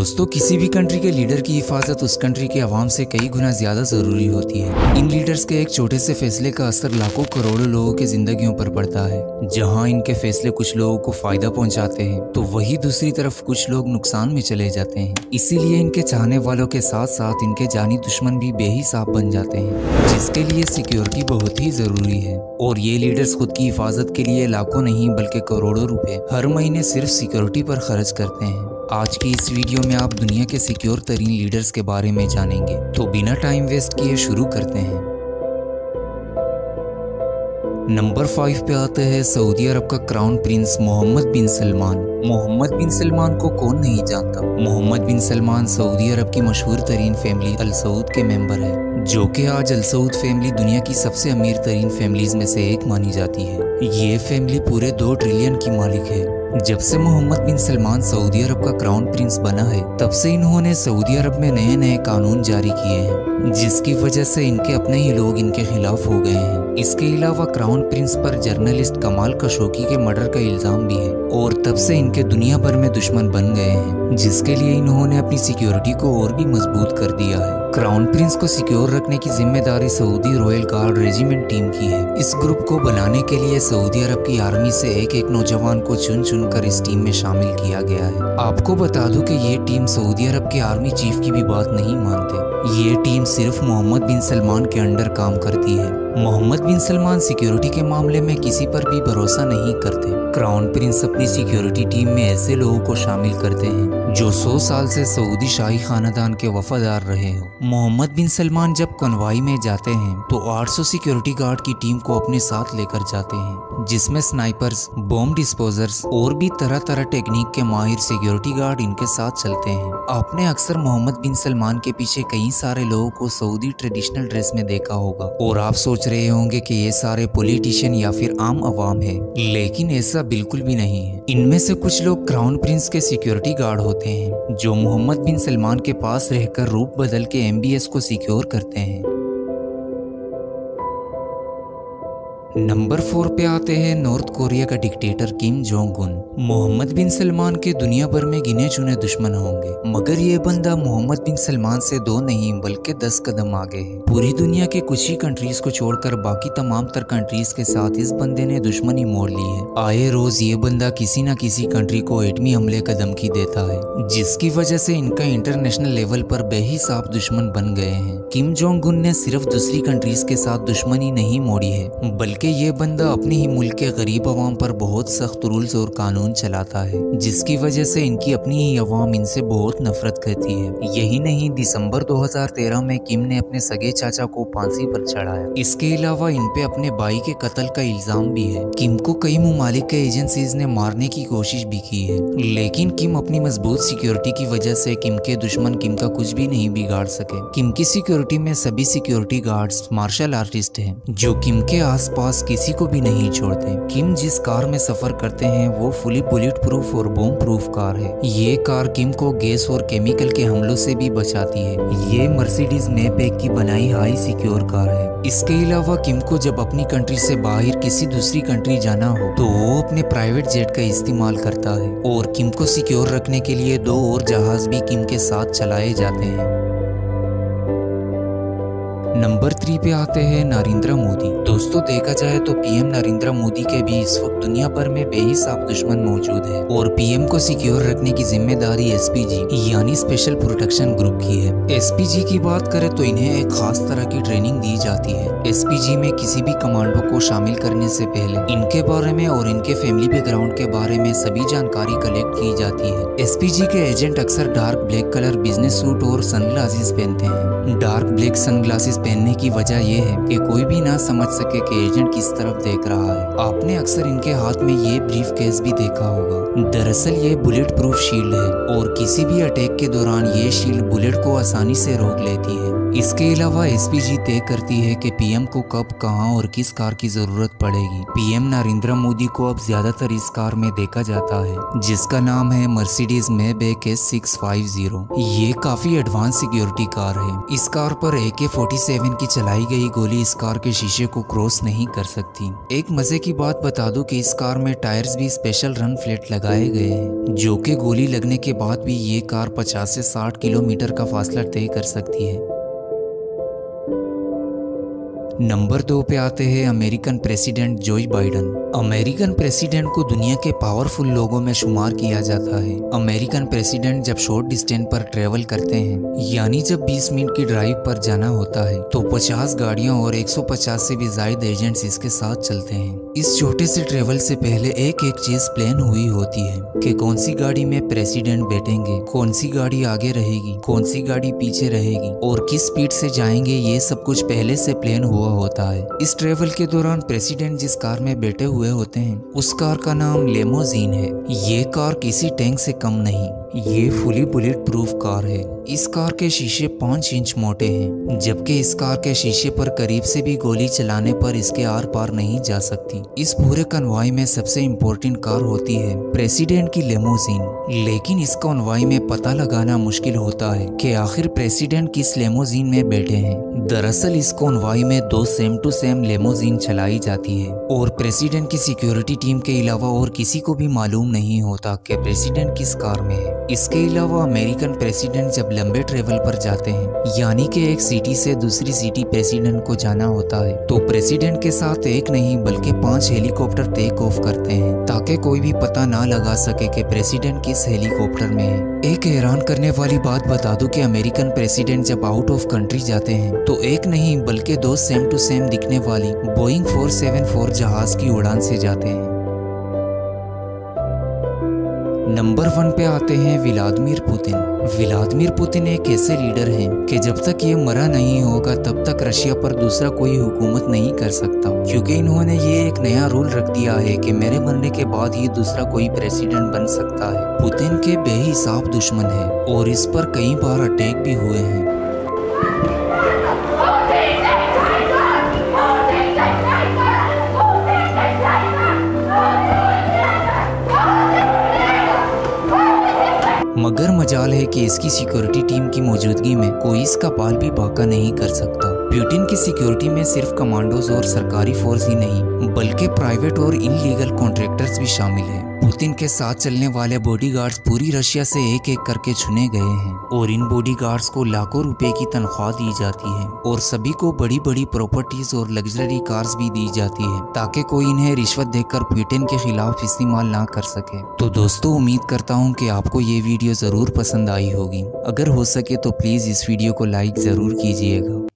दोस्तों, किसी भी कंट्री के लीडर की हिफाजत उस कंट्री के आवाम से कई गुना ज़्यादा ज़रूरी होती है। इन लीडर्स के एक छोटे से फैसले का असर लाखों करोड़ों लोगों की जिंदगियों पर पड़ता है। जहाँ इनके फैसले कुछ लोगों को फ़ायदा पहुंचाते हैं तो वही दूसरी तरफ़ कुछ लोग नुकसान में चले जाते हैं। इसीलिए इनके चाहने वालों के साथ साथ इनके जानी दुश्मन भी बेहिसाब बन जाते हैं, जिसके लिए सिक्योरिटी बहुत ही ज़रूरी है। और ये लीडर्स खुद की हिफाजत के लिए लाखों नहीं, बल्कि करोड़ों रुपए हर महीने सिर्फ़ सिक्योरिटी पर खर्च करते हैं। आज की इस वीडियो में आप दुनिया के सिक्योर तरीन लीडर्स के बारे में जानेंगे। तो बिना टाइम वेस्ट किए शुरू करते हैं। नंबर फाइव पे आते हैं सऊदी अरब का crown prince Mohammed bin Salman. Mohammed bin Salman को कौन नहीं जानता? Mohammed bin Salman Saudi Arab की मशहूर तरीन फैमिली अल सऊद के मेंबर है, जो कि आज अल सऊद फैमिली दुनिया की सबसे अमीर तरीन फैमिलीज़ में से एक मानी जाती है। ये फैमिली पूरे दो ट्रिलियन की मालिक है। जब से Mohammed bin Salman Saudi Arab का क्राउन प्रिंस बना है, तब से इन्होंने सऊदी अरब में नए नए कानून जारी किए हैं, जिसकी वजह से इनके अपने ही लोग इनके खिलाफ हो गए हैं। इसके अलावा क्राउन प्रिंस पर जर्नलिस्ट कमाल कशोकी के मर्डर का इल्ज़ाम भी है। और तब से इनके दुनिया भर में दुश्मन बन गए हैं, जिसके लिए इन्होंने अपनी सिक्योरिटी को और भी मज़बूत कर दिया है। क्राउन प्रिंस को सिक्योर रखने की ज़िम्मेदारी Saudi royal guard regiment team की है। इस ग्रुप को बनाने के लिए सऊदी अरब की आर्मी से एक एक नौजवान को चुन चुन कर इस टीम में शामिल किया गया है। आपको बता दूँ कि ये टीम सऊदी अरब के आर्मी चीफ की भी बात नहीं मानते। ये टीम सिर्फ़ मोहम्मद बिन सलमान के अंडर काम करती है। मोहम्मद बिन सलमान सिक्योरिटी के मामले में किसी पर भी भरोसा नहीं करते। क्राउन प्रिंस अपनी सिक्योरिटी टीम में ऐसे लोगों को शामिल करते हैं, जो 100 साल से सऊदी शाही खानदान के वफादार रहे हो। मोहम्मद बिन सलमान जब कनवाई में जाते हैं तो 800 सिक्योरिटी गार्ड की टीम को अपने साथ लेकर जाते हैं, जिसमें स्नाइपर्स बॉम्ब डिस्पोजर्स और भी तरह तरह टेक्निक के माहिर सिक्योरिटी गार्ड इनके साथ चलते हैं। आपने अक्सर मोहम्मद बिन सलमान के पीछे कई सारे लोगों को सऊदी ट्रेडिशनल ड्रेस में देखा होगा, और आप सोच रहे होंगे की ये सारे पोलिटिशियन या फिर आम आवाम है। लेकिन ऐसा बिल्कुल भी नहीं है। इनमें से कुछ लोग क्राउन प्रिंस के सिक्योरिटी गार्ड होते हैं, जो मोहम्मद बिन सलमान के पास रहकर रूप बदल के एमबीएस को सिक्योर करते हैं। नंबर फोर पे आते हैं नॉर्थ कोरिया का dictator Kim Jong Un Mohammed bin Salman के दुनिया भर में गिने चुने दुश्मन होंगे। मगर ये बंदा मोहम्मद बिन सलमान से दो नहीं, बल्कि दस कदम आगे है। पूरी दुनिया के कुछ ही कंट्रीज़ को छोड़कर बाकी तमाम तर कंट्रीज़ के साथ इस बंदे ने दुश्मनी मोड़ ली है। आए रोज ये बंदा किसी न किसी कंट्री को एटमी हमले का धमकी देता है, जिसकी वजह से इनका इंटरनेशनल लेवल पर बेहिसाब दुश्मन बन गए हैं। किम जोंग उन ने सिर्फ़ दूसरी कंट्रीज़ के साथ दुश्मनी नहीं मोड़ी है, बल्कि कि ये बंदा अपने ही मुल्क के गरीब अवाम पर बहुत सख्त रूल्स और कानून चलाता है, जिसकी वजह से इनकी अपनी ही अवाम इनसे बहुत नफरत करती है। यही नहीं, दिसंबर 2013 में किम ने अपने सगे चाचा को फांसी पर चढ़ाया। इसके अलावा इन पे अपने भाई के कत्ल का इल्ज़ाम भी है। किम को कई ममालिक के एजेंसीज ने मारने की कोशिश भी की है, लेकिन किम अपनी मज़बूत सिक्योरिटी की वजह से किम के दुश्मन किम का कुछ भी नहीं बिगाड़ सके। किम की सिक्योरिटी में सभी सिक्योरिटी गार्ड्स, मार्शल आर्टिस्ट हैं, जो किम के आसपास आसपास किसी को भी नहीं छोड़ते। किम जिस कार में सफ़र करते हैं, वो फुली बुलेट प्रूफ और बोम प्रूफ कार है। ये कार किम को गैस और केमिकल के हमलों से भी बचाती है। ये मर्सिडीज मैपेक की बनाई हाई सिक्योर कार है। इसके अलावा किम को जब अपनी कंट्री से बाहर किसी दूसरी कंट्री जाना हो तो वो अपने प्राइवेट जेट का इस्तेमाल करता है। और किम को सिक्योर रखने के लिए दो और जहाज़ भी किम के साथ चलाए जाते हैं। नंबर थ्री पे आते हैं नरेंद्र मोदी। दोस्तों, देखा जाए तो पीएम नरेंद्र मोदी के भी इस वक्त दुनिया भर में बेहिसाब दुश्मन मौजूद है और पीएम को सिक्योर रखने की ज़िम्मेदारी एसपीजी यानी स्पेशल प्रोटेक्शन ग्रुप की है। एसपीजी की बात करें तो इन्हें एक खास तरह की ट्रेनिंग दी जाती है। एसपीजी में किसी भी कमांडो को शामिल करने से पहले इनके बारे में और इनके फैमिली बैकग्राउंड के बारे में सभी जानकारी कलेक्ट की जाती है। एसपीजी के एजेंट अक्सर dark black colour business suit और सनग्लासेस पहनते हैं। डार्क ब्लैक सनग्लासेस पहनने की वजह यह है कि कोई भी ना समझ सके कि एजेंट किस तरफ़ देख रहा है। आपने अक्सर इनके हाथ में ये ब्रीफ केस भी देखा होगा। दरअसल ये बुलेट प्रूफ शील्ड है और किसी भी अटैक के दौरान ये शील्ड बुलेट को आसानी से रोक लेती है। इसके अलावा एसपीजी तय करती है कि पीएम को कब, कहाँ और किस कार की ज़रूरत पड़ेगी। पीएम नरेंद्र मोदी को अब ज़्यादातर इस कार में देखा जाता है, जिसका नाम है Mercedes Maybach S six five zero ये काफ़ी एडवांस सिक्योरिटी कार है। इस कार पर ए के फोर्टी सेवन की चलाई गई गोली इस कार के शीशे को क्रॉस नहीं कर सकती। एक मज़े की बात बता दूँ कि इस कार में टायर्स भी स्पेशल रन फ्लेट लगाए गए हैं, जो कि गोली लगने के बाद भी ये कार 50 से 60 किलोमीटर का फासला तय कर सकती है। नंबर दो पे आते हैं American president Joe Biden. American president को दुनिया के पावरफुल लोगों में शुमार किया जाता है। अमेरिकन प्रेसिडेंट जब शॉर्ट डिस्टेंस पर ट्रेवल करते हैं, यानी जब 20 मिनट की ड्राइव पर जाना होता है तो 50 गाड़ियों और 150 से भी ज़्यादा एजेंट्स इसके साथ चलते हैं। इस छोटे से ट्रेवल से पहले एक एक चीज़ प्लान हुई होती है कि कौन सी गाड़ी में प्रेसिडेंट बैठेंगे, कौन सी गाड़ी आगे रहेगी, कौन सी गाड़ी पीछे रहेगी, और किस स्पीड से जाएँगे, ये सब कुछ पहले से प्लान हुआ होता है। इस ट्रेवल के दौरान प्रेसिडेंट जिस कार में बैठे हुए होते हैं, उस कार का नाम लेमोजीन है। ये कार किसी टैंक से कम नहीं। ये फुली बुलेट प्रूफ कार है। इस कार के शीशे पाँच इंच मोटे हैं, जबकि इस कार के शीशे पर करीब से भी गोली चलाने पर इसके आर पार नहीं जा सकती। इस पूरे कन्वाई में सबसे इम्पोर्टेंट कार होती है प्रेसिडेंट की लेमोजीन लेकिन इस कन्वाई में पता लगाना मुश्किल होता है कि आखिर प्रेसिडेंट किस लेमोजीन में बैठे हैं। दरअसल इस कॉन्वाई में दो सेम टू सेम लेमोजीन चलाई जाती है, और प्रेसिडेंट की सिक्योरिटी टीम के अलावा और किसी को भी मालूम नहीं होता कि प्रेसिडेंट किस कार में है। इसके अलावा अमेरिकन प्रेसिडेंट जब लंबे ट्रेवल पर जाते हैं, यानी कि एक सिटी से दूसरी सिटी प्रेसिडेंट को जाना होता है तो प्रेसिडेंट के साथ एक नहीं, बल्कि पाँच हेलीकॉप्टर टेक ऑफ़ करते हैं, ताकि कोई भी पता ना लगा सके कि प्रेसिडेंट किस हेलीकॉप्टर में है। एक हैरान करने वाली बात बता दूँ कि अमेरिकन प्रेसिडेंट जब आउट ऑफ़ कंट्री जाते हैं तो एक नहीं, बल्कि दो सेम टू सेम दिखने वाली बोइंग 474 जहाज़ की उड़ान से जाते हैं। नंबर वन पे आते हैं व्लादिमिर पुतिन। व्लादिमिर पुतिन एक ऐसे लीडर हैं कि जब तक ये मरा नहीं होगा, तब तक रशिया पर दूसरा कोई हुकूमत नहीं कर सकता। क्योंकि इन्होंने ये एक नया रूल रख दिया है कि मेरे मरने के बाद ही दूसरा कोई प्रेसिडेंट बन सकता है। पुतिन के बेहिसाब दुश्मन है और इस पर कई बार अटैक भी हुए हैं। कि सिक्योरिटी टीम की मौजूदगी में कोई इसका बाल भी बाका नहीं कर सकता। प्यूटिन की सिक्योरिटी में सिर्फ़ कमांडोज और सरकारी फोर्स ही नहीं, बल्कि प्राइवेट और इनलीगल कॉन्ट्रैक्टर्स भी शामिल हैं। पुतिन के साथ चलने वाले बॉडीगार्ड्स पूरी रशिया से एक एक करके चुने गए हैं और इन बॉडीगार्ड्स को लाखों रुपए की तनख्वाह दी जाती है और सभी को बड़ी बड़ी प्रॉपर्टीज़ और लग्जरी कार्स भी दी जाती है, ताकि कोई इन्हें रिश्वत देकर पुतिन के खिलाफ इस्तेमाल ना कर सके। तो दोस्तों, उम्मीद करता हूँ की आपको ये वीडियो ज़रूर पसंद आई होगी। अगर हो सके तो प्लीज़ इस वीडियो को लाइक ज़रूर कीजिएगा।